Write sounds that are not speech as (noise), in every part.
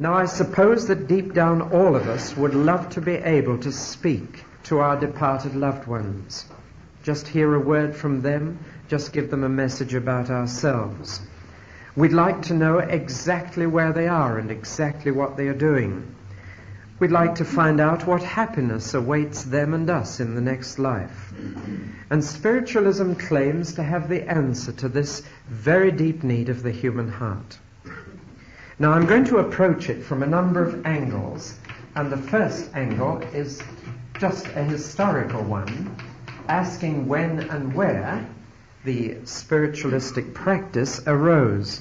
Now, I suppose that deep down all of us would love to be able to speak to our departed loved ones. Just hear a word from them, just give them a message about ourselves. We'd like to know exactly where they are and exactly what they are doing. We'd like to find out what happiness awaits them and us in the next life. And spiritualism claims to have the answer to this very deep need of the human heart. Now I'm going to approach it from a number of angles, and the first angle is just a historical one, asking when and where the spiritualistic practice arose.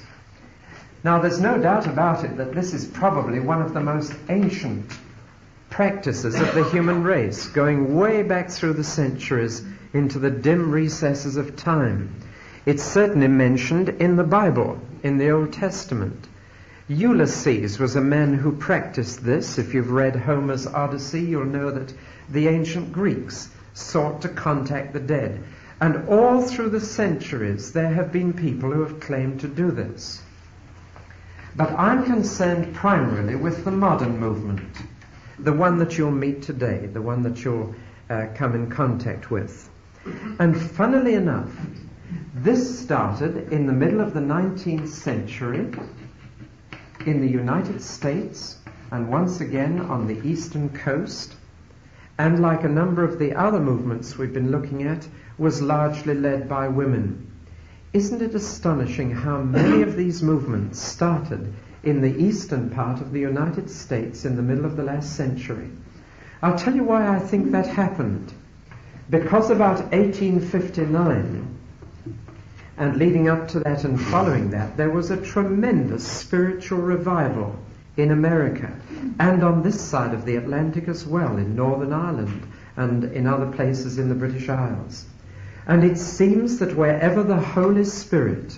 Now there's no doubt about it that this is probably one of the most ancient practices of the human race, going way back through the centuries into the dim recesses of time. It's certainly mentioned in the Bible, in the Old Testament. Ulysses was a man who practiced this. If you've read Homer's Odyssey, you'll know that the ancient Greeks sought to contact the dead. And all through the centuries, there have been people who have claimed to do this. But I'm concerned primarily with the modern movement, the one that you'll meet today, the one that you'll uh, come in contact with. And funnily enough, this started in the middle of the 19th century in the United States and once again on the eastern coast, and like a number of the other movements we've been looking at, was largely led by women. Isn't it astonishing how many of these movements started in the eastern part of the United States in the middle of the last century? I'll tell you why I think that happened. Because about 1859, and leading up to that and following that, there was a tremendous spiritual revival in America and on this side of the Atlantic as well, in Northern Ireland and in other places in the British Isles. And it seems that wherever the Holy Spirit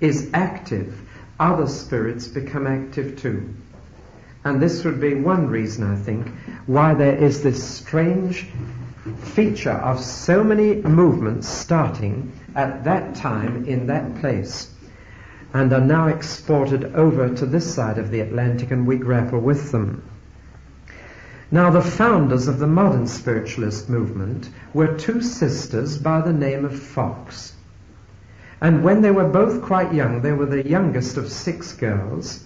is active, other spirits become active too. And this would be one reason, I think, why there is this strange feature of so many movements starting at that time in that place and are now exported over to this side of the Atlantic and we grapple with them. Now, the founders of the modern spiritualist movement were two sisters by the name of Fox. And when they were both quite young, they were the youngest of six girls.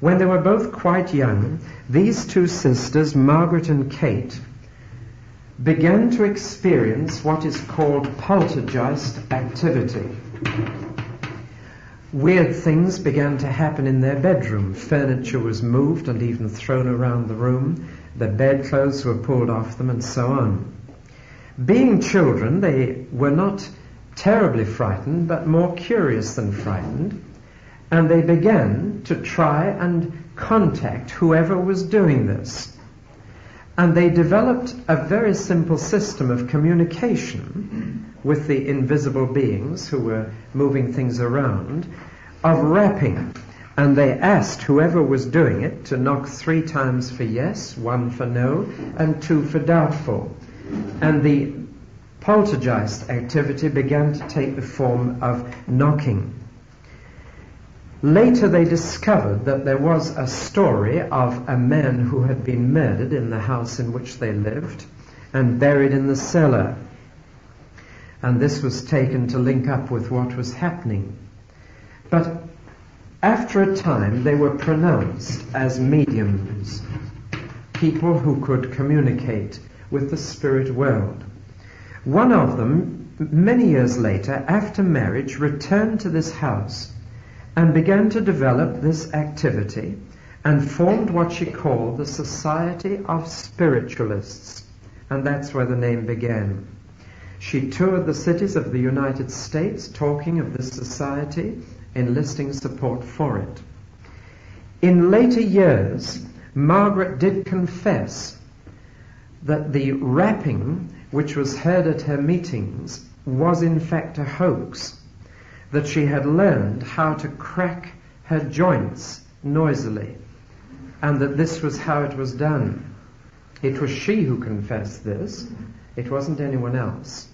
When they were both quite young, these two sisters, Margaret and Kate, began to experience what is called poltergeist activity. Weird things began to happen in their bedroom. Furniture was moved and even thrown around the room. The bedclothes were pulled off them and so on. Being children, they were not terribly frightened, but more curious than frightened. And they began to try and contact whoever was doing this. And they developed a very simple system of communication with the invisible beings who were moving things around, of rapping. And they asked whoever was doing it to knock three times for yes, one for no, and two for doubtful. And the poltergeist activity began to take the form of knocking. Later they discovered that there was a story of a man who had been murdered in the house in which they lived and buried in the cellar. And this was taken to link up with what was happening. But after a time they were pronounced as mediums, people who could communicate with the spirit world. One of them, many years later, after marriage, returned to this house and began to develop this activity and formed what she called the Society of Spiritualists. And that's where the name began. She toured the cities of the United States talking of this society, enlisting support for it. In later years, Margaret did confess that the rapping which was heard at her meetings was in fact a hoax that she had learned how to crack her joints noisily, and that this was how it was done. It was she who confessed this, it wasn't anyone else.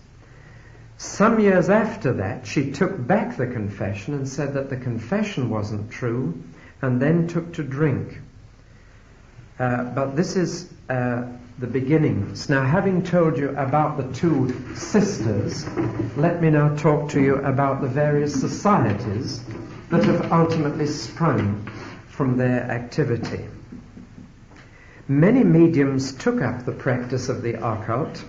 Some years after that, she took back the confession and said that the confession wasn't true, and then took to drink. Uh, but this is uh, the beginnings. Now, having told you about the two sisters, let me now talk to you about the various societies that have ultimately sprung from their activity. Many mediums took up the practice of the occult,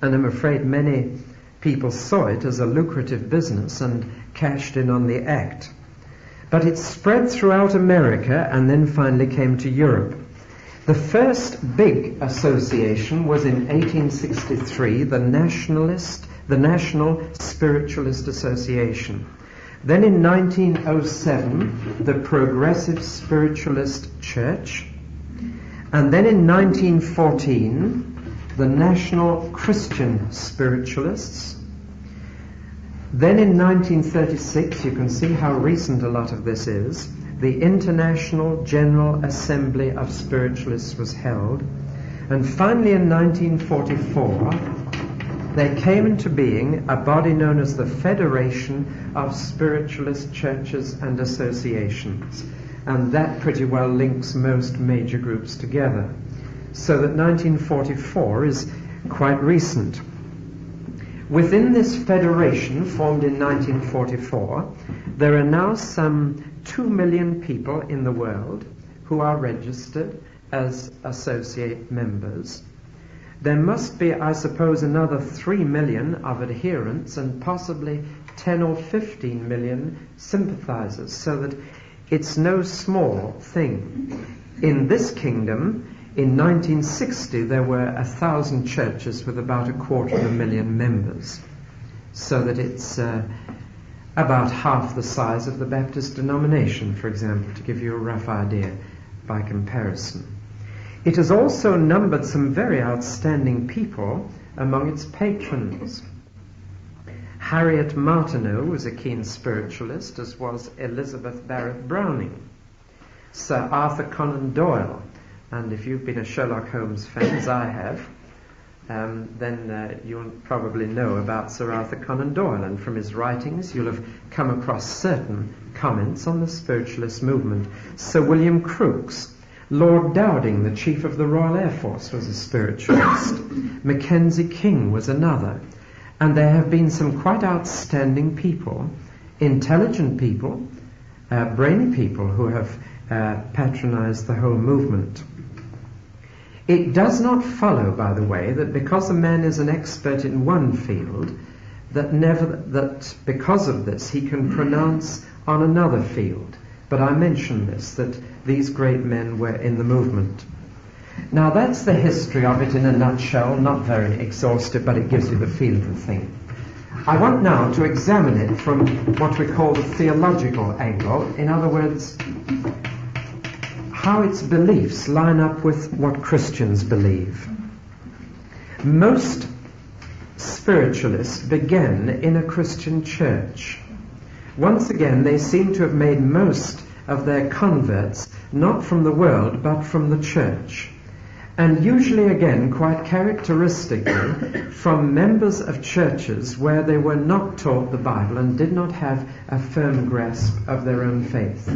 and I'm afraid many people saw it as a lucrative business and cashed in on the act. But it spread throughout America and then finally came to Europe. The first big association was in 1863, the Nationalist, the National Spiritualist Association. Then in 1907, the Progressive Spiritualist Church. And then in 1914, the National Christian Spiritualists. Then in 1936, you can see how recent a lot of this is, the International General Assembly of Spiritualists was held. And finally in 1944, there came into being a body known as the Federation of Spiritualist Churches and Associations. And that pretty well links most major groups together. So that 1944 is quite recent. Within this federation, formed in 1944, there are now some 2 million people in the world who are registered as associate members. There must be, I suppose, another 3 million of adherents and possibly 10 or 15 million sympathizers, so that it's no small thing. In this kingdom, in 1960, there were a thousand churches with about a quarter of a million members, so that it's uh, about half the size of the Baptist denomination, for example, to give you a rough idea by comparison. It has also numbered some very outstanding people among its patrons. Harriet Martineau was a keen spiritualist, as was Elizabeth Barrett Browning. Sir Arthur Conan Doyle, and if you've been a Sherlock Holmes fan, as I have, um, then uh, you'll probably know about Sir Arthur Conan Doyle, and from his writings you'll have come across certain comments on the spiritualist movement. Sir William Crookes, Lord Dowding, the Chief of the Royal Air Force, was a spiritualist. (coughs) Mackenzie King was another. And there have been some quite outstanding people, intelligent people, uh, brainy people who have uh, patronized the whole movement. It does not follow, by the way, that because a man is an expert in one field, that never that because of this he can pronounce on another field. But I mention this that these great men were in the movement. Now that's the history of it in a nutshell, not very exhaustive, but it gives you the feel of the thing. I want now to examine it from what we call the theological angle. In other words, how its beliefs line up with what Christians believe. Most spiritualists began in a Christian church. Once again, they seem to have made most of their converts not from the world but from the church and usually again quite characteristically from members of churches where they were not taught the Bible and did not have a firm grasp of their own faith.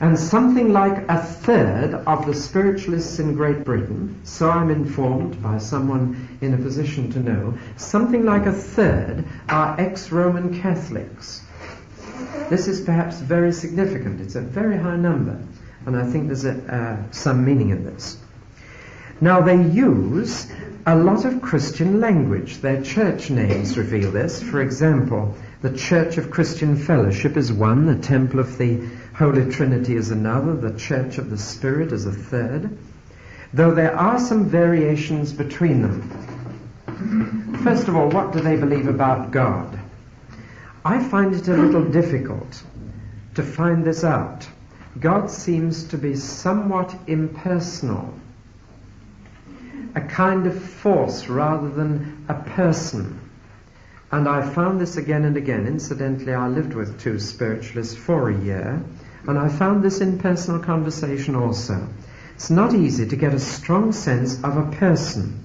And something like a third of the spiritualists in Great Britain, so I'm informed by someone in a position to know, something like a third are ex-Roman Catholics. This is perhaps very significant. It's a very high number, and I think there's a, uh, some meaning in this. Now, they use a lot of Christian language. Their church names reveal this. For example, the Church of Christian Fellowship is one, the Temple of the Holy Trinity is another, the Church of the Spirit is a third, though there are some variations between them. First of all, what do they believe about God? I find it a little difficult to find this out. God seems to be somewhat impersonal a kind of force rather than a person. And I found this again and again. Incidentally, I lived with two spiritualists for a year, and I found this in personal conversation also. It's not easy to get a strong sense of a person,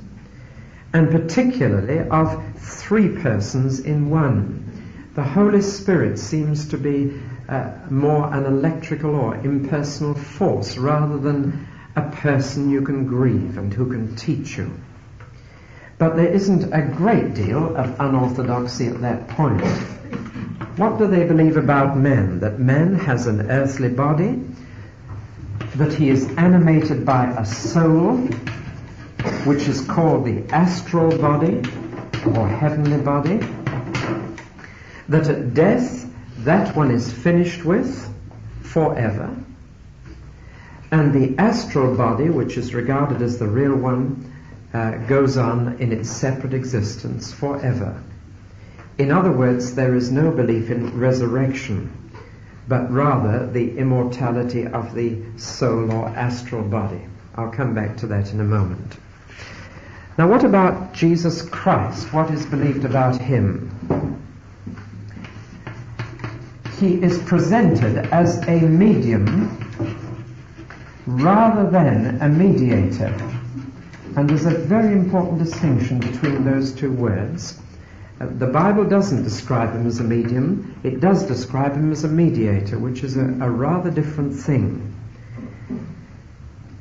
and particularly of three persons in one. The Holy Spirit seems to be uh, more an electrical or impersonal force rather than a person you can grieve and who can teach you. But there isn't a great deal of unorthodoxy at that point. What do they believe about man? That man has an earthly body, that he is animated by a soul, which is called the astral body or heavenly body, that at death that one is finished with forever, and the astral body, which is regarded as the real one, uh, goes on in its separate existence forever. In other words, there is no belief in resurrection, but rather the immortality of the soul or astral body. I'll come back to that in a moment. Now, what about Jesus Christ? What is believed about him? He is presented as a medium rather than a mediator. And there's a very important distinction between those two words. Uh, the Bible doesn't describe him as a medium, it does describe him as a mediator, which is a, a rather different thing.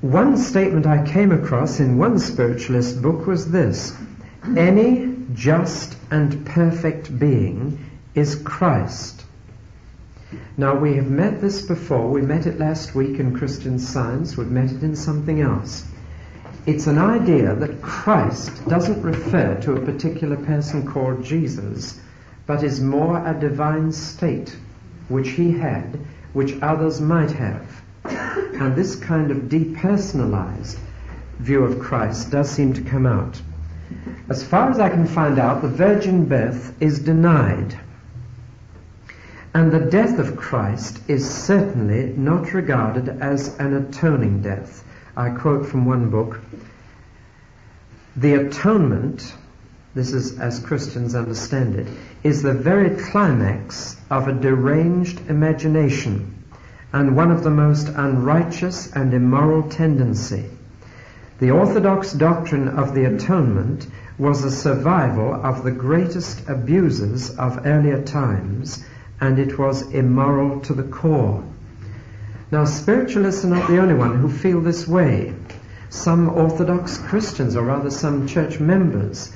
One statement I came across in one spiritualist book was this Any just and perfect being is Christ. Now, we have met this before. We met it last week in Christian Science. We've met it in something else. It's an idea that Christ doesn't refer to a particular person called Jesus, but is more a divine state which he had, which others might have. And this kind of depersonalized view of Christ does seem to come out. As far as I can find out, the virgin birth is denied. And the death of Christ is certainly not regarded as an atoning death. I quote from one book The atonement, this is as Christians understand it, is the very climax of a deranged imagination and one of the most unrighteous and immoral tendency. The orthodox doctrine of the atonement was a survival of the greatest abuses of earlier times, and it was immoral to the core. Now, spiritualists are not the only one who feel this way. Some Orthodox Christians, or rather some church members,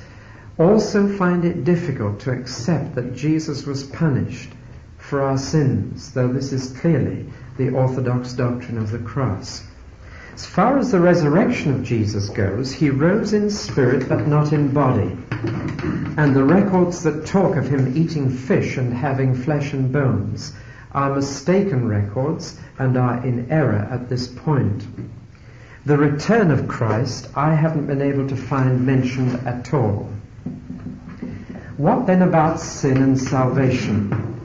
also find it difficult to accept that Jesus was punished for our sins, though this is clearly the orthodox doctrine of the cross. As far as the resurrection of Jesus goes, he rose in spirit but not in body. And the records that talk of him eating fish and having flesh and bones are mistaken records and are in error at this point. The return of Christ I haven't been able to find mentioned at all. What then about sin and salvation?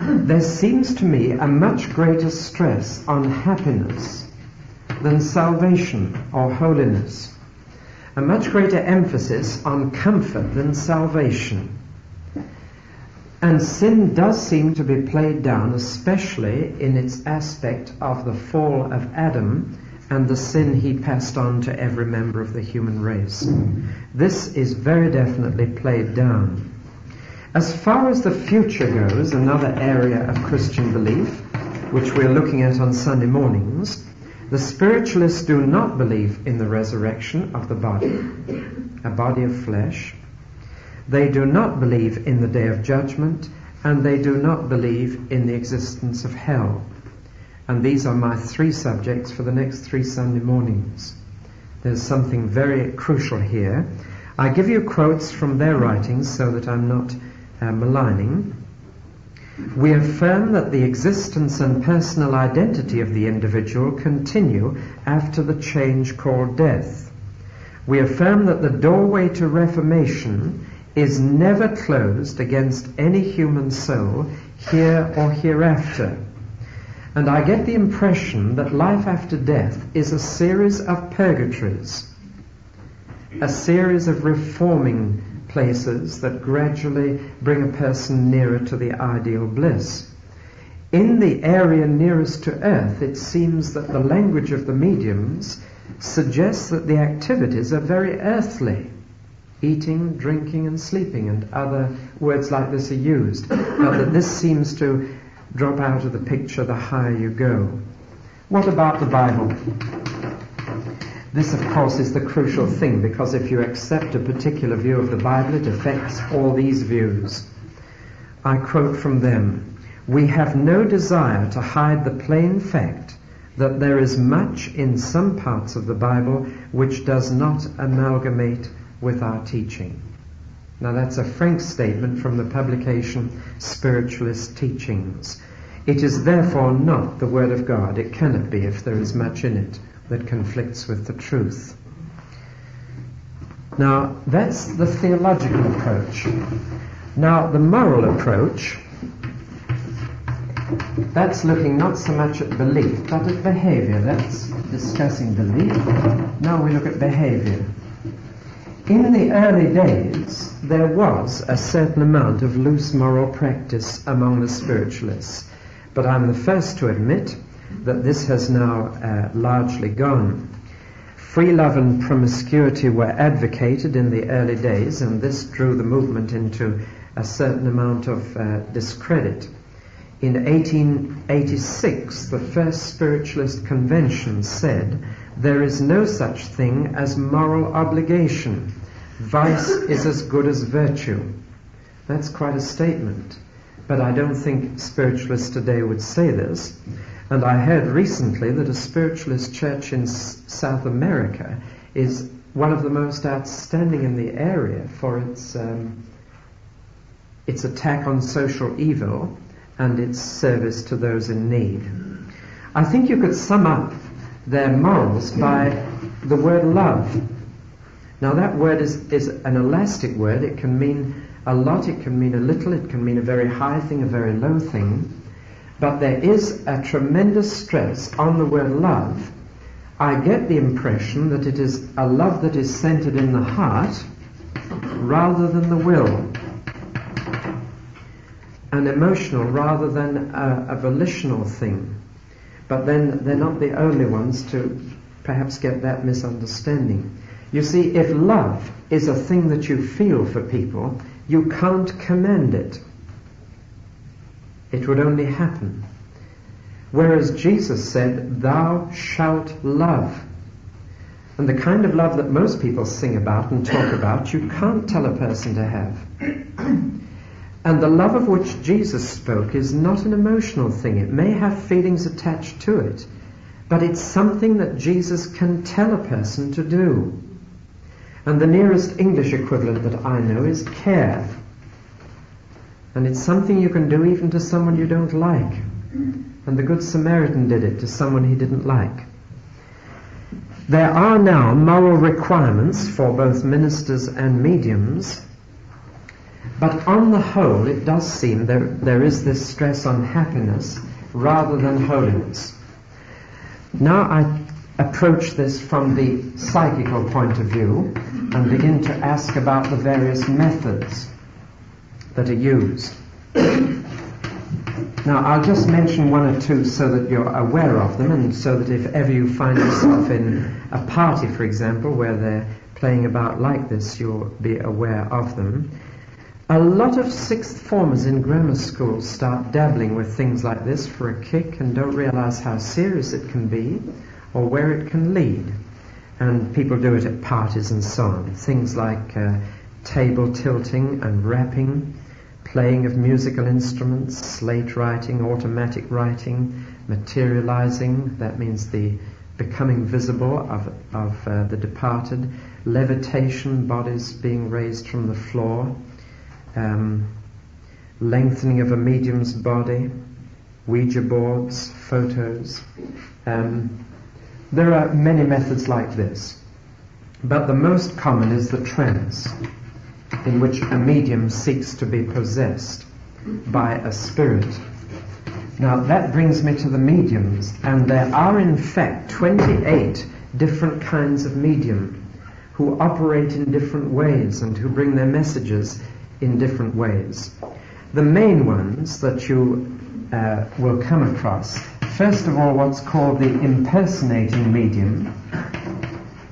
there seems to me a much greater stress on happiness than salvation or holiness, a much greater emphasis on comfort than salvation. And sin does seem to be played down, especially in its aspect of the fall of Adam and the sin he passed on to every member of the human race. This is very definitely played down. As far as the future goes, another area of Christian belief, which we're looking at on Sunday mornings, the spiritualists do not believe in the resurrection of the body, a body of flesh. They do not believe in the day of judgment, and they do not believe in the existence of hell. And these are my three subjects for the next three Sunday mornings. There's something very crucial here. I give you quotes from their writings so that I'm not uh, maligning, we affirm that the existence and personal identity of the individual continue after the change called death. We affirm that the doorway to reformation is never closed against any human soul here or hereafter. And I get the impression that life after death is a series of purgatories, a series of reforming places that gradually bring a person nearer to the ideal bliss. In the area nearest to Earth, it seems that the language of the mediums suggests that the activities are very earthly. Eating, drinking, and sleeping, and other words like this are used. but that this seems to drop out of the picture the higher you go. What about the Bible? This, of course, is the crucial thing because if you accept a particular view of the Bible, it affects all these views. I quote from them We have no desire to hide the plain fact that there is much in some parts of the Bible which does not amalgamate with our teaching. Now, that's a frank statement from the publication Spiritualist Teachings. It is therefore not the Word of God. It cannot be if there is much in it that conflicts with the truth. Now, that's the theological approach. Now, the moral approach, that's looking not so much at belief, but at behavior. That's discussing belief. Now we look at behavior. In the early days, there was a certain amount of loose moral practice among the spiritualists. But I'm the first to admit that this has now uh, largely gone. Free love and promiscuity were advocated in the early days, and this drew the movement into a certain amount of uh, discredit. In 1886, the first spiritualist convention said, There is no such thing as moral obligation. Vice is as good as virtue. That's quite a statement. But I don't think spiritualists today would say this. And I heard recently that a spiritualist church in S- South America is one of the most outstanding in the area for its, um, its attack on social evil and its service to those in need. I think you could sum up their morals by the word love. Now, that word is, is an elastic word. It can mean a lot, it can mean a little, it can mean a very high thing, a very low thing. But there is a tremendous stress on the word love. I get the impression that it is a love that is centered in the heart rather than the will an emotional rather than a, a, volitional thing. But then they're not the only ones to perhaps get that misunderstanding. You see, if love is a thing that you feel for people, you can't command it. It would only happen. Whereas Jesus said, Thou shalt love. And the kind of love that most people sing about and talk (coughs) about, you can't tell a person to have. (coughs) And the love of which Jesus spoke is not an emotional thing. It may have feelings attached to it, but it's something that Jesus can tell a person to do. And the nearest English equivalent that I know is care. And it's something you can do even to someone you don't like. And the Good Samaritan did it to someone he didn't like. There are now moral requirements for both ministers and mediums but on the whole, it does seem there, there is this stress on happiness rather than holiness. Now I approach this from the psychical point of view and begin to ask about the various methods that are used. Now, I'll just mention one or two so that you're aware of them, and so that if ever you find yourself in a party, for example, where they're playing about like this, you'll be aware of them. A lot of sixth formers in grammar schools start dabbling with things like this for a kick and don't realize how serious it can be or where it can lead. And people do it at parties and so on. Things like uh, table tilting and rapping, playing of musical instruments, slate writing, automatic writing, materializing, that means the becoming visible of, of uh, the departed, levitation, bodies being raised from the floor, um, lengthening of a medium's body, Ouija boards, photos. Um, there are many methods like this, but the most common is the trance, in which a medium seeks to be possessed by a spirit. Now that brings me to the mediums, and there are in fact 28 different kinds of medium who operate in different ways and who bring their messages in different ways. The main ones that you uh, will come across, first of all, what's called the impersonating medium.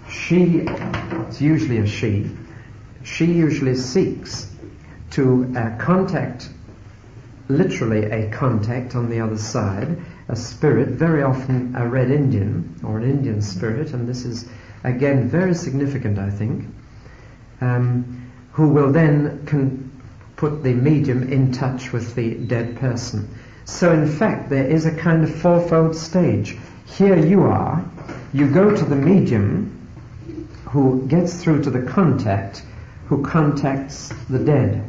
She, it's usually a she, she usually seeks to uh, contact, literally a contact on the other side, a spirit, very often a red Indian or an Indian spirit, and this is again very significant, I think, um, who will then put the medium in touch with the dead person. So, in fact, there is a kind of fourfold stage. Here you are, you go to the medium who gets through to the contact who contacts the dead.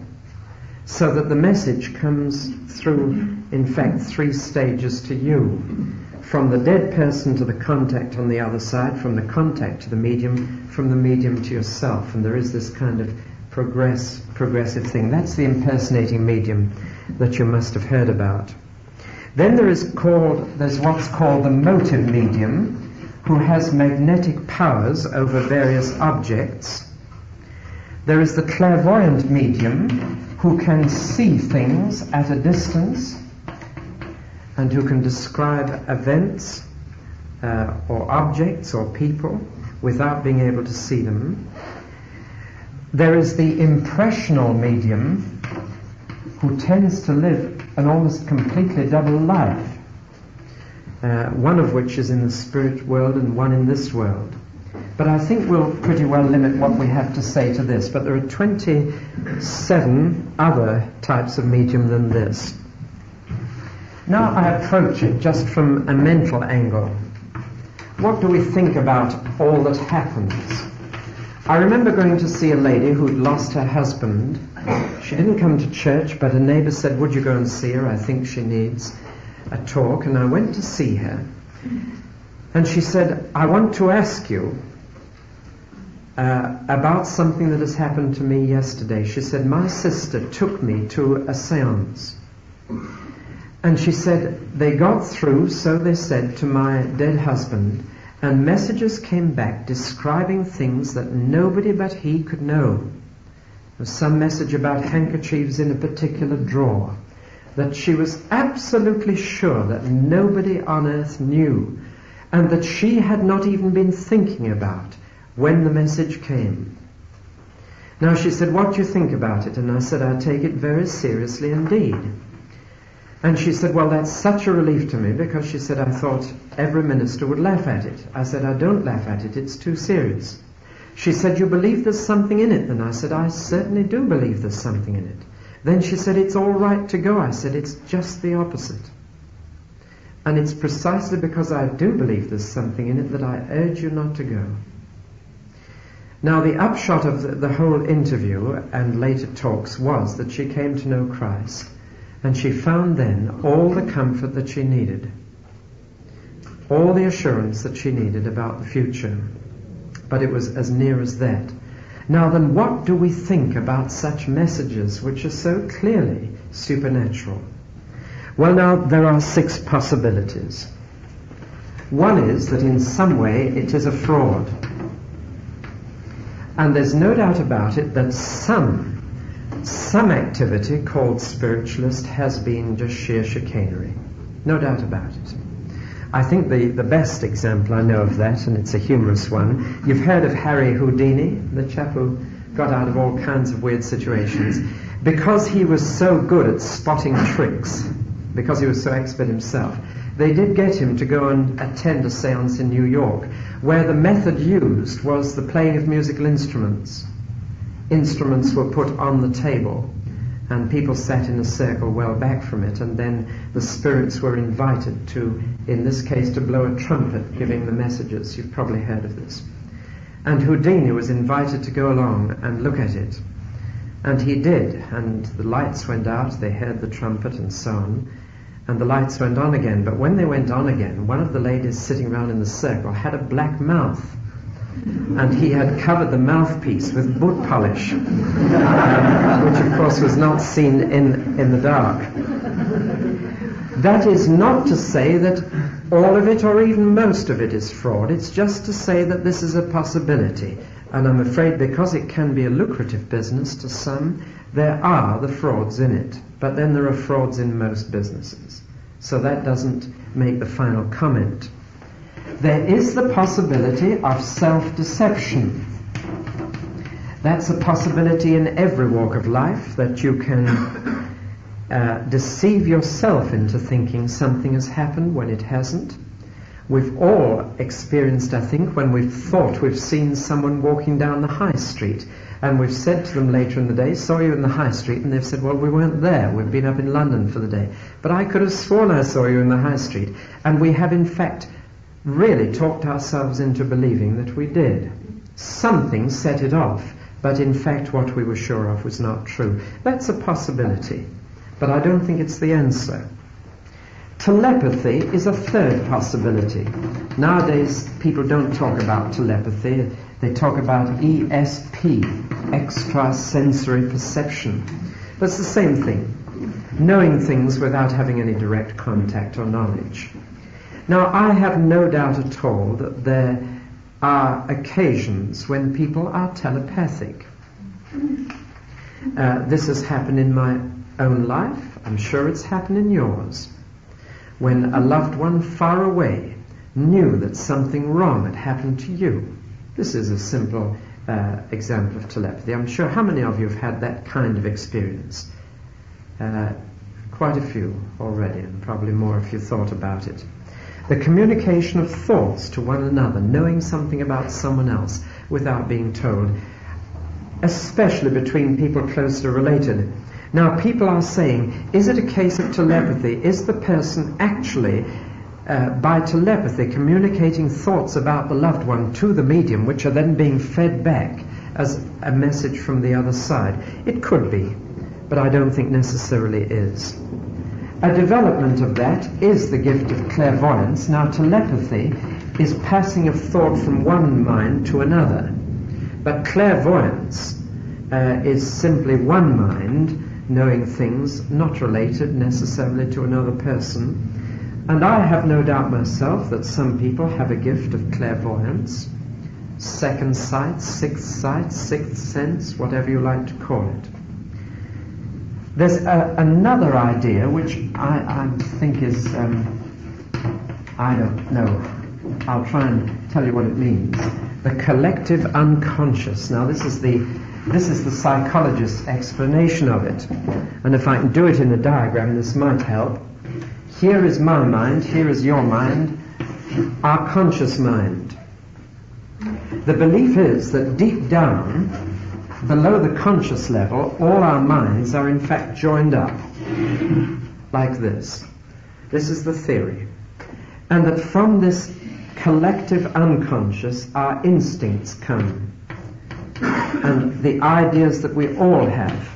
So that the message comes through, in fact, three stages to you. From the dead person to the contact on the other side, from the contact to the medium, from the medium to yourself. And there is this kind of progress, progressive thing. That's the impersonating medium that you must have heard about. Then there is called, there's what's called the motive medium, who has magnetic powers over various objects. There is the clairvoyant medium, who can see things at a distance and who can describe events uh, or objects or people without being able to see them. There is the impressional medium who tends to live an almost completely double life, uh, one of which is in the spirit world and one in this world. But I think we'll pretty well limit what we have to say to this. But there are 27 other types of medium than this. Now I approach it just from a mental angle. What do we think about all that happens? I remember going to see a lady who'd lost her husband. She didn't come to church, but a neighbor said, Would you go and see her? I think she needs a talk. And I went to see her. And she said, I want to ask you uh, about something that has happened to me yesterday. She said, My sister took me to a seance. And she said, They got through, so they said, to my dead husband, and messages came back describing things that nobody but he could know. There was some message about handkerchiefs in a particular drawer that she was absolutely sure that nobody on earth knew and that she had not even been thinking about when the message came. Now she said, What do you think about it? And I said, I take it very seriously indeed. And she said, Well, that's such a relief to me because she said, I thought every minister would laugh at it. I said, I don't laugh at it, it's too serious. She said, You believe there's something in it? And I said, I certainly do believe there's something in it. Then she said, It's all right to go. I said, It's just the opposite. And it's precisely because I do believe there's something in it that I urge you not to go. Now, the upshot of the, the, whole interview and later talks was that she came to know Christ, and she found then all the comfort that she needed, all the assurance that she needed about the future. But it was as near as that. Now, then, what do we think about such messages which are so clearly supernatural? Well, now, there are six possibilities. One is that in some way it is a fraud. And there's no doubt about it that some, some activity called spiritualist has been just sheer chicanery. No doubt about it. I think the, the best example I know of that, and it's a humorous one, you've heard of Harry Houdini, the chap who got out of all kinds of weird situations. Because he was so good at spotting tricks, because he was so expert himself. They did get him to go and attend a seance in New York, where the method used was the playing of musical instruments. Instruments were put on the table, and people sat in a circle well back from it, and then the spirits were invited to, in this case, to blow a trumpet giving the messages. You've probably heard of this. And Houdini was invited to go along and look at it. And he did, and the lights went out, they heard the trumpet and so on, and the lights went on again. But when they went on again, one of the ladies sitting around in the circle had a black mouth. And he had covered the mouthpiece with boot polish, (laughs) um, which of course was not seen in, in the dark. That is not to say that all of it or even most of it is fraud. It's just to say that this is a possibility. And I'm afraid because it can be a lucrative business to some, there are the frauds in it. But then there are frauds in most businesses. So that doesn't make the final comment. There is the possibility of self deception. That's a possibility in every walk of life that you can uh, deceive yourself into thinking something has happened when it hasn't. We've all experienced, I think, when we've thought we've seen someone walking down the high street and we've said to them later in the day, saw you in the high street, and they've said, well, we weren't there, we've been up in London for the day. But I could have sworn I saw you in the high street. And we have, in fact, really talked ourselves into believing that we did. Something set it off, but in fact what we were sure of was not true. That's a possibility, but I don't think it's the answer. Telepathy is a third possibility. Nowadays, people don't talk about telepathy. They talk about ESP, extrasensory perception. But it's the same thing, knowing things without having any direct contact or knowledge. Now, I have no doubt at all that there are occasions when people are telepathic. Uh, this has happened in my own life. I'm sure it's happened in yours when a loved one far away knew that something wrong had happened to you. This is a simple uh, example of telepathy. I'm sure how many of you have had that kind of experience? Uh, quite a few already, and probably more if you thought about it. The communication of thoughts to one another, knowing something about someone else without being told, especially between people closely related. Now, people are saying, is it a case of telepathy? Is the person actually, uh, by telepathy, communicating thoughts about the loved one to the medium, which are then being fed back as a message from the other side? It could be, but I don't think necessarily is. A development of that is the gift of clairvoyance. Now, telepathy is passing of thought from one mind to another, but clairvoyance uh, is simply one mind knowing things not related necessarily to another person. And I have no doubt myself that some people have a gift of clairvoyance, second sight, sixth sight, sixth sense, whatever you like to call it. There's a, another idea which I, I think is, um, I don't know, I'll try and tell you what it means. The collective unconscious. Now, this is the this is the psychologist's explanation of it. And if I can do it in a diagram, this might help. Here is my mind, here is your mind, our conscious mind. The belief is that deep down, below the conscious level, all our minds are in fact joined up, like this. This is the theory. And that from this collective unconscious, our instincts come and the ideas that we all have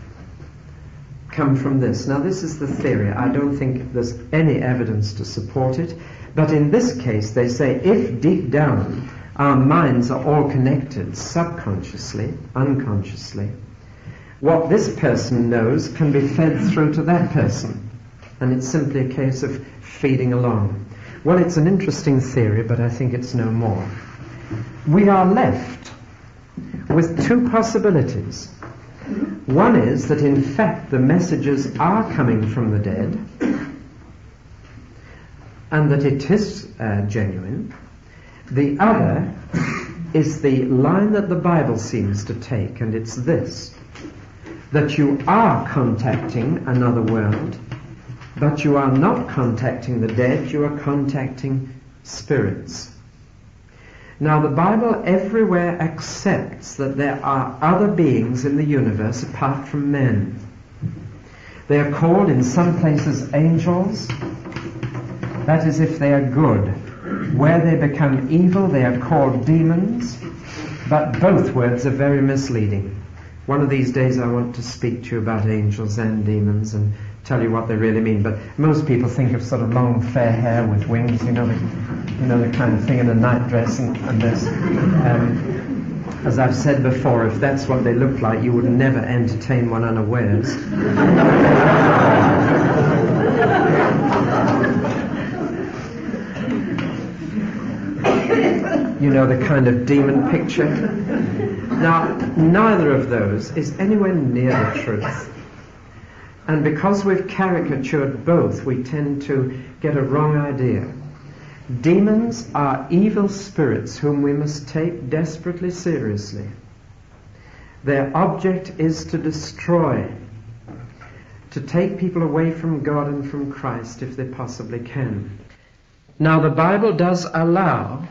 come from this. Now, this is the theory. I don't think there's any evidence to support it. But in this case, they say if deep down our minds are all connected subconsciously, unconsciously, what this person knows can be fed through to that person. And it's simply a case of feeding along. Well, it's an interesting theory, but I think it's no more. We are left with two possibilities. One is that in fact the messages are coming from the dead and that it is uh, genuine. The other is the line that the Bible seems to take, and it's this that you are contacting another world, but you are not contacting the dead, you are contacting spirits. Now, the Bible everywhere accepts that there are other beings in the universe apart from men. They are called in some places angels. That is, if they are good. Where they become evil, they are called demons. But both words are very misleading. One of these days I want to speak to you about angels and demons and tell you what they really mean. But most people think of sort of long fair hair with wings, you know, the, you know, the kind of thing in a nightdress and, and this. Um, as I've said before, if that's what they look like, you would never entertain one unawares. (laughs) you know, the kind of demon picture. Now, neither of those is anywhere near the truth. And because we've caricatured both, we tend to get a wrong idea. Demons are evil spirits whom we must take desperately seriously. Their object is to destroy, to take people away from God and from Christ if they possibly can. Now, the Bible does allow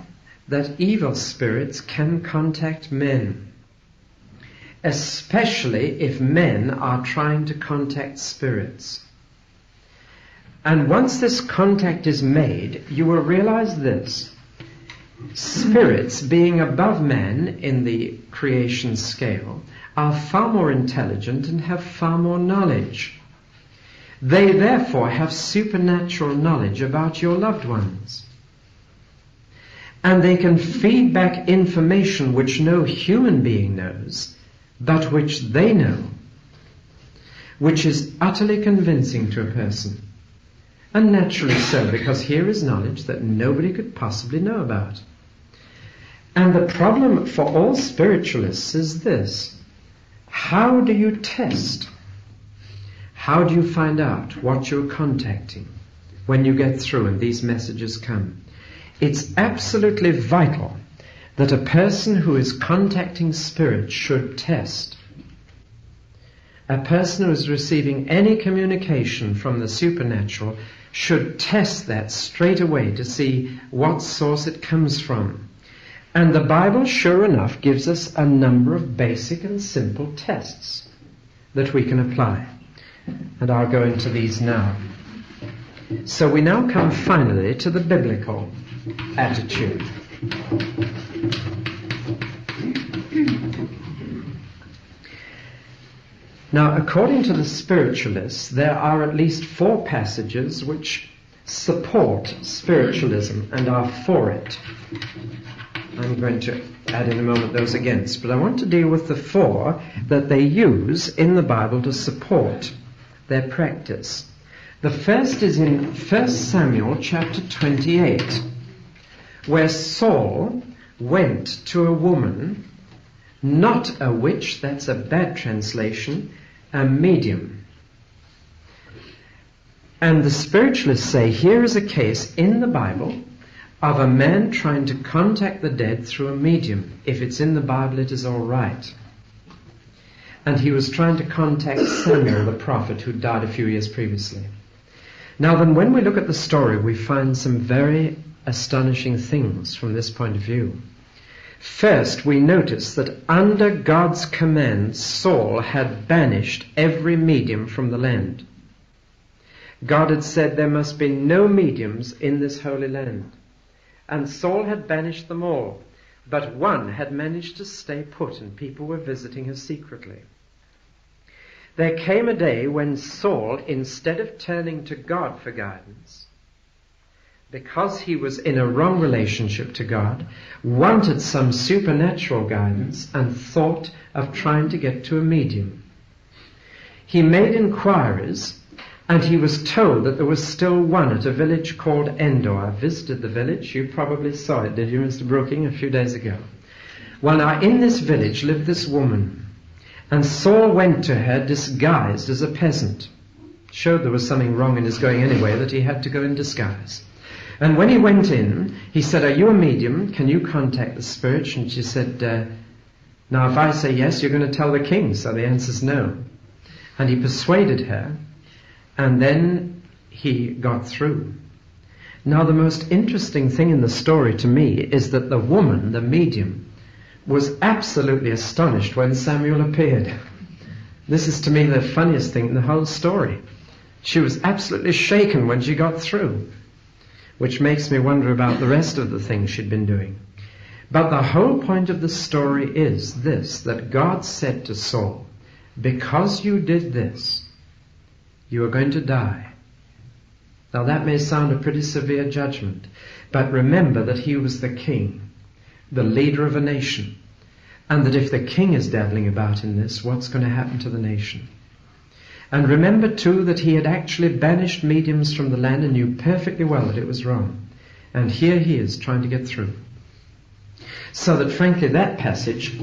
that evil spirits can contact men, especially if men are trying to contact spirits. And once this contact is made, you will realize this. Spirits, being above man in the creation scale, are far more intelligent and have far more knowledge. They therefore have supernatural knowledge about your loved ones. And they can feed back information which no human being knows, but which they know, which is utterly convincing to a person. And naturally so, because here is knowledge that nobody could possibly know about. And the problem for all spiritualists is this how do you test how do you find out what you're contacting when you get through and these messages come? It's absolutely vital that a person who is contacting spirit should test. A person who is receiving any communication from the supernatural should test that straight away to see what source it comes from. And the Bible, sure enough, gives us a number of basic and simple tests that we can apply. And I'll go into these now. So we now come finally to the biblical attitude. Now, according to the spiritualists, there are at least four passages which support spiritualism and are for it. I'm going to add in a moment those against, but I want to deal with the four that they use in the Bible to support their practice. The first is in 1 Samuel chapter 28, where Saul went to a woman, not a witch, that's a bad translation, a medium. And the spiritualists say here is a case in the Bible of a man trying to contact the dead through a medium. If it's in the Bible, it is all right and he was trying to contact Samuel the prophet who died a few years previously. Now then, when we look at the story, we find some very astonishing things from this point of view. First, we notice that under God's command, Saul had banished every medium from the land. God had said there must be no mediums in this holy land. And Saul had banished them all. But one had managed to stay put, and people were visiting her secretly. There came a day when Saul, instead of turning to God for guidance, because he was in a wrong relationship to God, wanted some supernatural guidance and thought of trying to get to a medium. He made inquiries and he was told that there was still one at a village called Endor. I visited the village. You probably saw it, did you, Mr. Brooking, a few days ago? Well, now, in this village lived this woman. And Saul went to her disguised as a peasant. Showed there was something wrong in his going anyway, that he had to go in disguise. And when he went in, he said, Are you a medium? Can you contact the spirit? And she said, uh, Now, if I say yes, you're going to tell the king. So the answer's no. And he persuaded her and then he got through. Now, the most interesting thing in the story to me is that the woman, the medium, was absolutely astonished when Samuel appeared. This is to me the funniest thing in the whole story. She was absolutely shaken when she got through, which makes me wonder about the rest of the things she'd been doing. But the whole point of the story is this that God said to Saul, Because you did this, you are going to die. Now that may sound a pretty severe judgment, but remember that he was the king, the leader of a nation, and that if the king is dabbling about in this, what's going to happen to the nation? And remember too that he had actually banished mediums from the land and knew perfectly well that it was wrong. And here he is trying to get through. So that frankly that passage,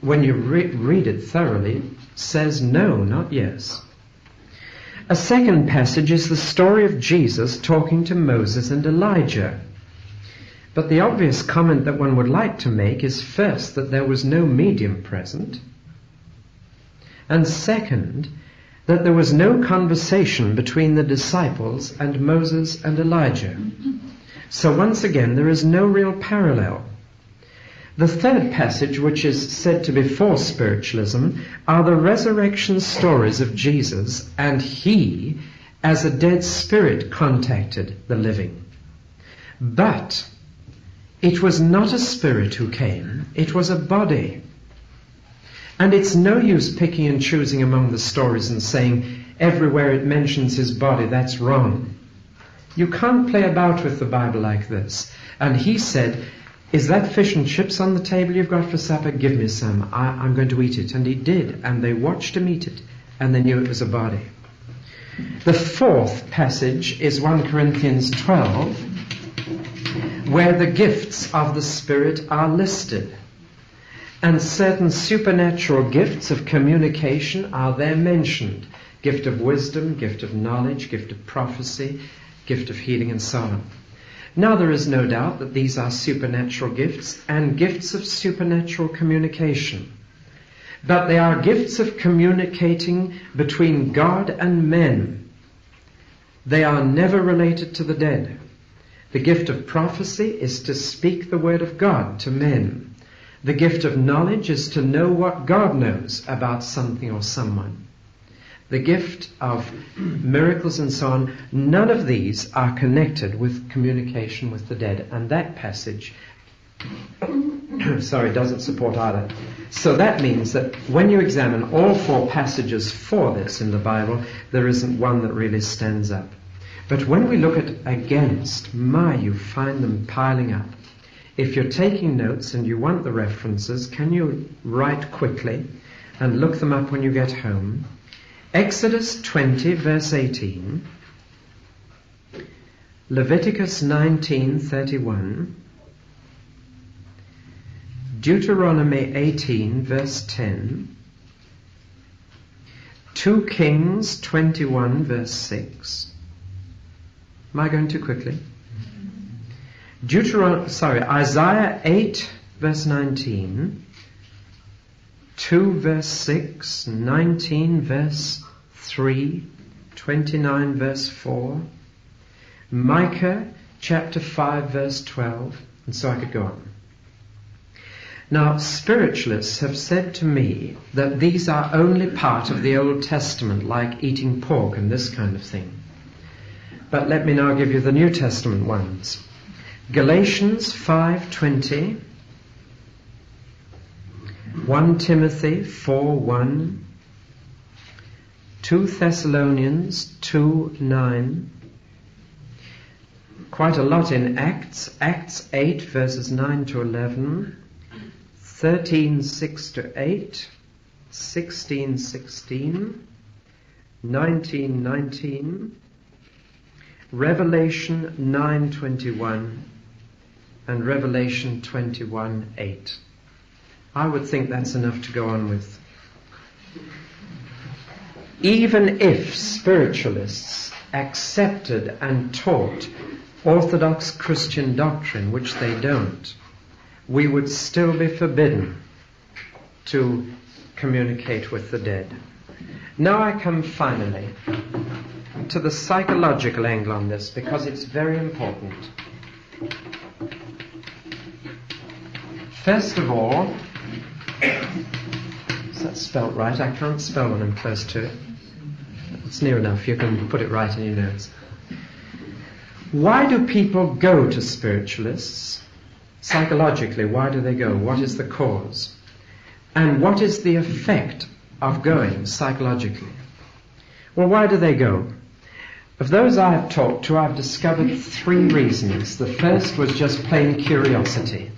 when you re- read it thoroughly, says no, not yes. A second passage is the story of Jesus talking to Moses and Elijah. But the obvious comment that one would like to make is first that there was no medium present, and second, that there was no conversation between the disciples and Moses and Elijah. So once again, there is no real parallel. The third passage, which is said to be for spiritualism, are the resurrection stories of Jesus, and he, as a dead spirit, contacted the living. But it was not a spirit who came, it was a body. And it's no use picking and choosing among the stories and saying everywhere it mentions his body, that's wrong. You can't play about with the Bible like this. And he said, Is that fish and chips on the table you've got for supper? Give me some. I, am going to eat it. And he did. And they watched him eat it. And they knew it was a body. The fourth passage is 1 Corinthians 12, where the gifts of the Spirit are listed and certain supernatural gifts of communication are there mentioned gift of wisdom, gift of knowledge, gift of prophecy, gift of healing, and so on. Now, there is no doubt that these are supernatural gifts and gifts of supernatural communication. But they are gifts of communicating between God and men. They are never related to the dead. The gift of prophecy is to speak the word of God to men. The gift of knowledge is to know what God knows about something or someone. The gift of miracles and so on, none of these are connected with communication with the dead. And that passage, (coughs) sorry, doesn't support either. So that means that when you examine all four passages for this in the Bible, there isn't one that really stands up. But when we look at against, my, you find them piling up. If you're taking notes and you want the references, can you write quickly and look them up when you get home? Exodus 20, verse 18. Leviticus 19:31, Deuteronomy 18 verse 10, 2 Kings 21 verse 6. Am I going too quickly? Deuteronomy, sorry, Isaiah 8, verse 19, 2, verse 6, 19, verse 3, 29, verse 4, Micah chapter 5, verse 12, and so I could go on. Now, spiritualists have said to me that these are only part of the Old Testament, like eating pork and this kind of thing. But let me now give you the New Testament ones. Galatians 5:20 1 Timothy 4:1 2 Thessalonians 2:9 Quite a lot in Acts. Acts 8 verses 9 to 11 13 6 to 8 16 16 19 19 Revelation 9:21 and Revelation 21 8. I would think that's enough to go on with. Even if spiritualists accepted and taught Orthodox Christian doctrine, which they don't, we would still be forbidden to communicate with the dead. Now I come finally to the psychological angle on this because it's very important. First of all, is that spelt right? I can't spell when I'm close to it. It's near enough. You can put it right in your notes. Why do people go to spiritualists? Psychologically, why do they go? What is the cause? And what is the effect of going psychologically? Well, why do they go? Of those I have talked to, I've discovered three reasons. The first was just plain curiosity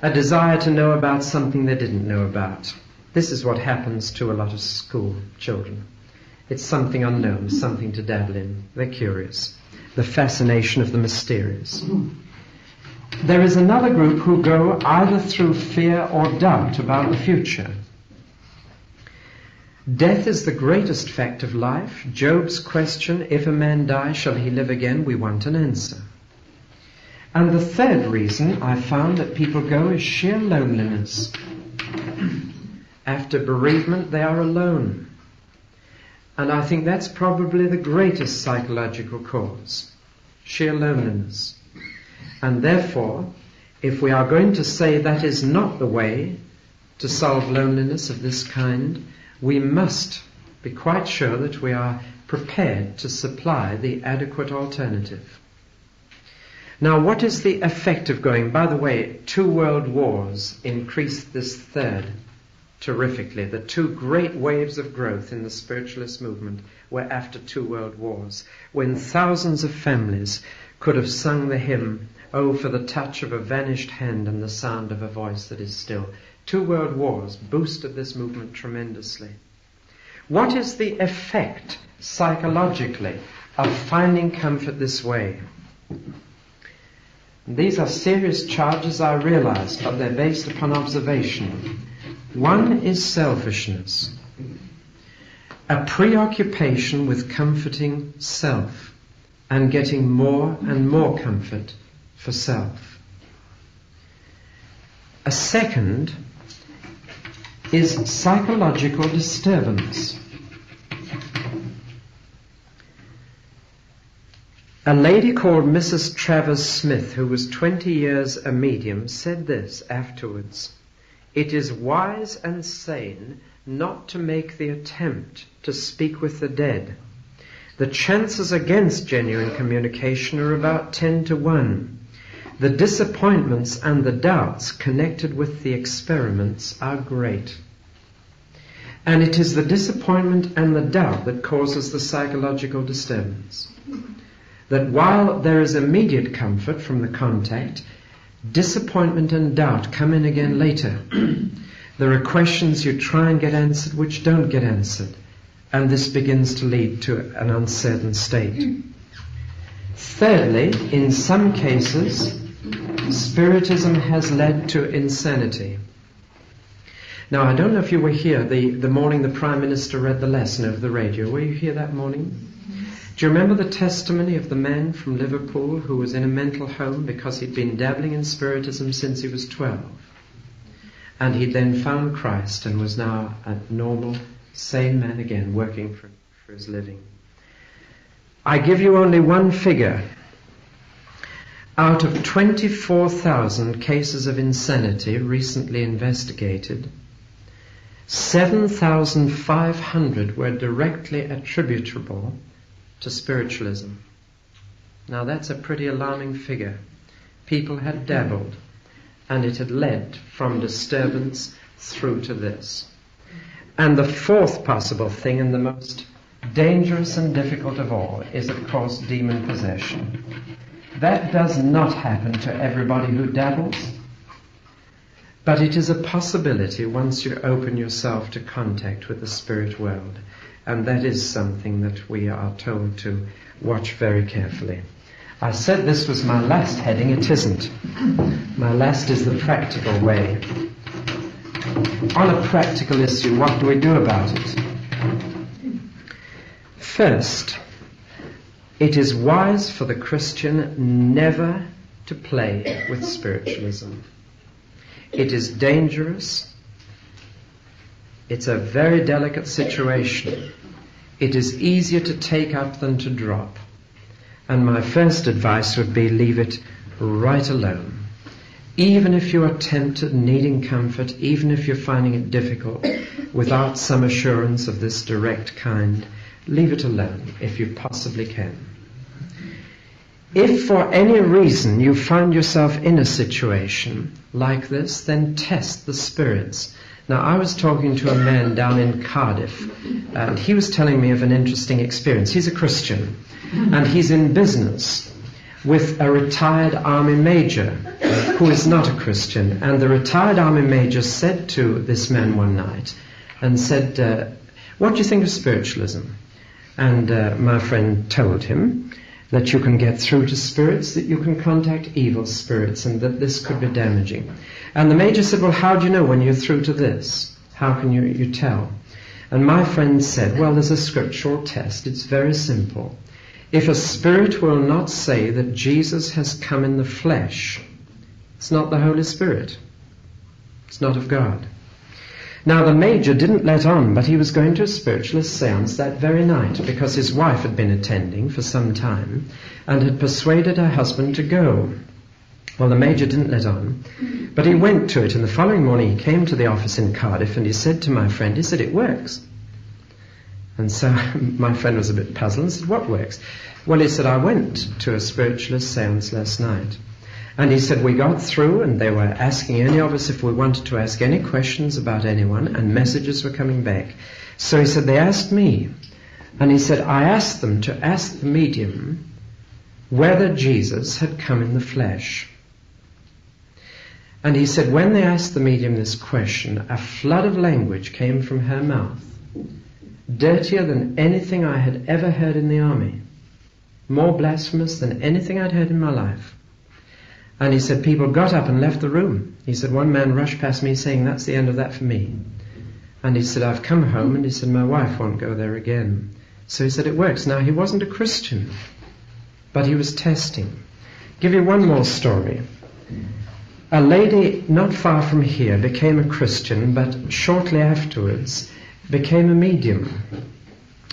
a desire to know about something they didn't know about. This is what happens to a lot of school children. It's something unknown, something to dabble in. They're curious. The fascination of the mysterious. There is another group who go either through fear or doubt about the future. Death is the greatest fact of life. Job's question, if a man die, shall he live again? We want an answer. And the third reason I found that people go is sheer loneliness. After bereavement, they are alone. And I think that's probably the greatest psychological cause sheer loneliness. And therefore, if we are going to say that is not the way to solve loneliness of this kind, we must be quite sure that we are prepared to supply the adequate alternative. Now, what is the effect of going? By the way, two world wars increased this third terrifically. The two great waves of growth in the spiritualist movement were after two world wars, when thousands of families could have sung the hymn, Oh, for the touch of a vanished hand and the sound of a voice that is still. Two world wars boosted this movement tremendously. What is the effect psychologically of finding comfort this way? These are serious charges, I realize, but they're based upon observation. One is selfishness, a preoccupation with comforting self and getting more and more comfort for self. A second is psychological disturbance. A lady called Mrs. Travers Smith, who was 20 years a medium, said this afterwards It is wise and sane not to make the attempt to speak with the dead. The chances against genuine communication are about 10 to 1. The disappointments and the doubts connected with the experiments are great. And it is the disappointment and the doubt that causes the psychological disturbance. That while there is immediate comfort from the contact, disappointment and doubt come in again later. (clears throat) there are questions you try and get answered which don't get answered, and this begins to lead to an uncertain state. Thirdly, in some cases, Spiritism has led to insanity. Now, I don't know if you were here the, the morning the Prime Minister read the lesson over the radio. Were you here that morning? Do you remember the testimony of the man from Liverpool who was in a mental home because he'd been dabbling in Spiritism since he was 12? And he'd then found Christ and was now a normal, sane man again, working for, for his living. I give you only one figure out of 24,000 cases of insanity recently investigated, 7,500 were directly attributable to spiritualism. Now that's a pretty alarming figure. People had dabbled, and it had led from disturbance through to this. And the fourth possible thing, and the most dangerous and difficult of all, is of course demon possession. That does not happen to everybody who dabbles. But it is a possibility once you open yourself to contact with the spirit world. And that is something that we are told to watch very carefully. I said this was my last heading. It isn't. My last is the practical way. On a practical issue, what do we do about it? First, it is wise for the Christian never to play with spiritualism. It is dangerous. It's a very delicate situation. It is easier to take up than to drop. And my first advice would be leave it right alone. Even if you are tempted, needing comfort, even if you're finding it difficult, without some assurance of this direct kind, leave it alone if you possibly can. If for any reason you find yourself in a situation like this, then test the spirits. Now, I was talking to a man down in Cardiff, and he was telling me of an interesting experience. He's a Christian, and he's in business with a retired army major who is not a Christian. And the retired army major said to this man one night, and said, uh, What do you think of spiritualism? And uh, my friend told him that you can get through to spirits, that you can contact evil spirits, and that this could be damaging. And the major said, Well, how do you know when you're through to this? How can you, you tell? And my friend said, Well, there's a scriptural test. It's very simple. If a spirit will not say that Jesus has come in the flesh, it's not the Holy Spirit. It's not of God. Now, the Major didn't let on, but he was going to a spiritualist seance that very night because his wife had been attending for some time and had persuaded her husband to go. Well, the Major didn't let on, but he went to it, and the following morning he came to the office in Cardiff and he said to my friend, he said, it works. And so (laughs) my friend was a bit puzzled and said, What works? Well, he said, I went to a spiritualist seance last night. And he said, We got through, and they were asking any of us if we wanted to ask any questions about anyone, and messages were coming back. So he said, They asked me. And he said, I asked them to ask the medium whether Jesus had come in the flesh. And he said, When they asked the medium this question, a flood of language came from her mouth, dirtier than anything I had ever heard in the army, more blasphemous than anything I'd heard in my life. And he said, people got up and left the room. He said, one man rushed past me saying, that's the end of that for me. And he said, I've come home, and he said, my wife won't go there again. So he said, it works. Now, he wasn't a Christian, but he was testing. Give you one more story. A lady not far from here became a Christian, but shortly afterwards became a medium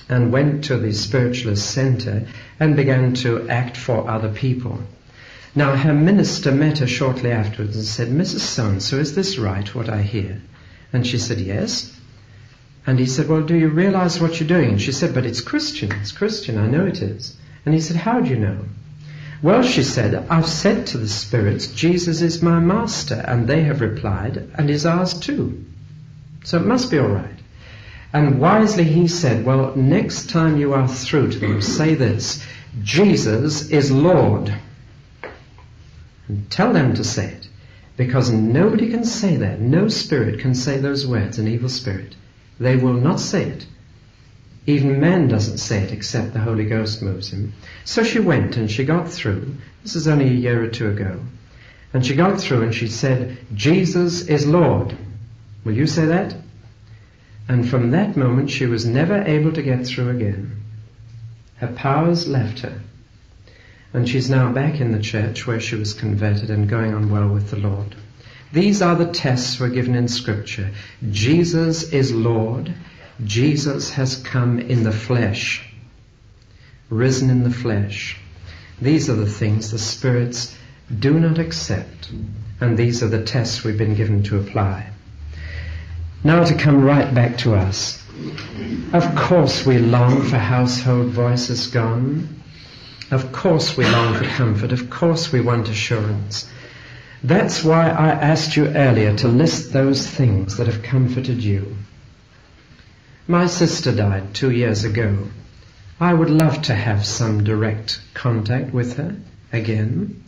and went to the spiritualist center and began to act for other people. Now, her minister met her shortly afterwards and said, Mrs. So and so, is this right, what I hear? And she said, Yes. And he said, Well, do you realize what you're doing? And she said, But it's Christian. It's Christian. I know it is. And he said, How do you know? Well, she said, I've said to the spirits, Jesus is my master. And they have replied, and is ours too. So it must be all right. And wisely he said, Well, next time you are through to them, say this Jesus is Lord. And tell them to say it. Because nobody can say that. No spirit can say those words, an evil spirit. They will not say it. Even man doesn't say it except the Holy Ghost moves him. So she went and she got through. This is only a year or two ago. And she got through and she said, Jesus is Lord. Will you say that? And from that moment she was never able to get through again. Her powers left her. And she's now back in the church where she was converted and going on well with the Lord. These are the tests we're given in Scripture. Jesus is Lord. Jesus has come in the flesh, risen in the flesh. These are the things the spirits do not accept, and these are the tests we've been given to apply. Now to come right back to us. Of course we long for household voices gone. Of course we long for comfort. Of course we want assurance. That's why I asked you earlier to list those things that have comforted you. My sister died two years ago. I would love to have some direct contact with her again.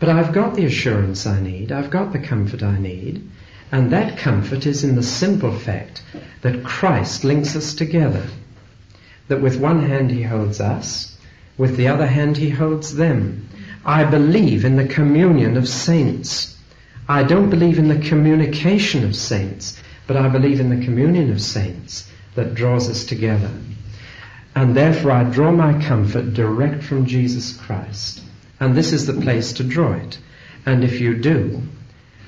But I've got the assurance I need. I've got the comfort I need. And that comfort is in the simple fact that Christ links us together. That with one hand he holds us, with the other hand, he holds them. I believe in the communion of saints. I don't believe in the communication of saints, but I believe in the communion of saints that draws us together. And therefore I draw my comfort direct from Jesus Christ. And this is the place to draw it. And if you do,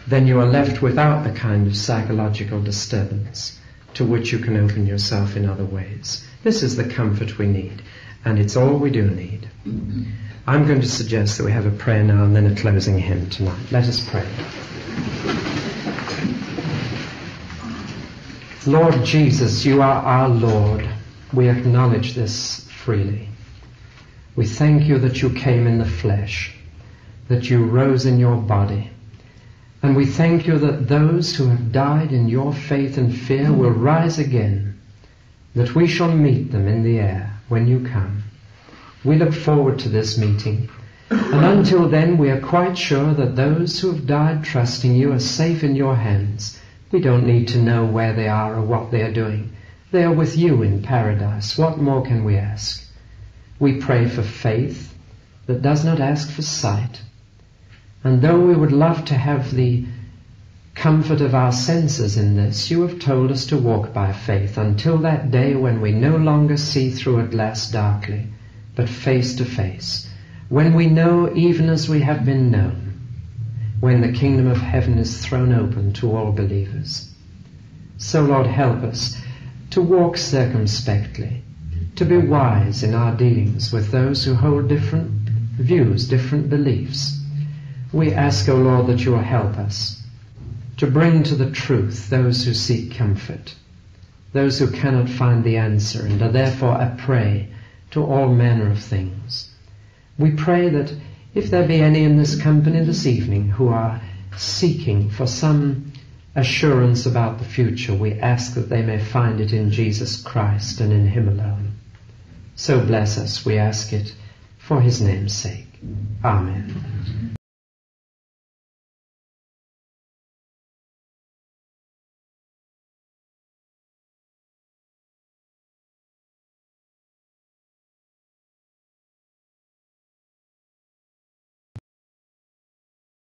then you are left without the kind of psychological disturbance to which you can open yourself in other ways. This is the comfort we need and it's all we do need. Mm-hmm. I'm going to suggest that we have a prayer now and then a closing hymn tonight. Let us pray. Lord Jesus, you are our Lord. We acknowledge this freely. We thank you that you came in the flesh, that you rose in your body. And we thank you that those who have died in your faith and fear will rise again, that we shall meet them in the air when you come. We look forward to this meeting. And until then, we are quite sure that those who have died trusting you are safe in your hands. We don't need to know where they are or what they are doing. They are with you in paradise. What more can we ask? We pray for faith that does not ask for sight. And though we would love to have the comfort of our senses in this, you have told us to walk by faith until that day when we no longer see through a glass darkly, but face to face, when we know even as we have been known, when the kingdom of heaven is thrown open to all believers. So, Lord, help us to walk circumspectly, to be wise in our dealings with those who hold different views, different beliefs. We ask, O Lord, that you will help us to bring to the truth those who seek comfort, those who cannot find the answer and are therefore a prey to all manner of things. We pray that if there be any in this company this evening who are seeking for some assurance about the future, we ask that they may find it in Jesus Christ and in Him alone. So bless us, we ask it, for His name's sake. Amen.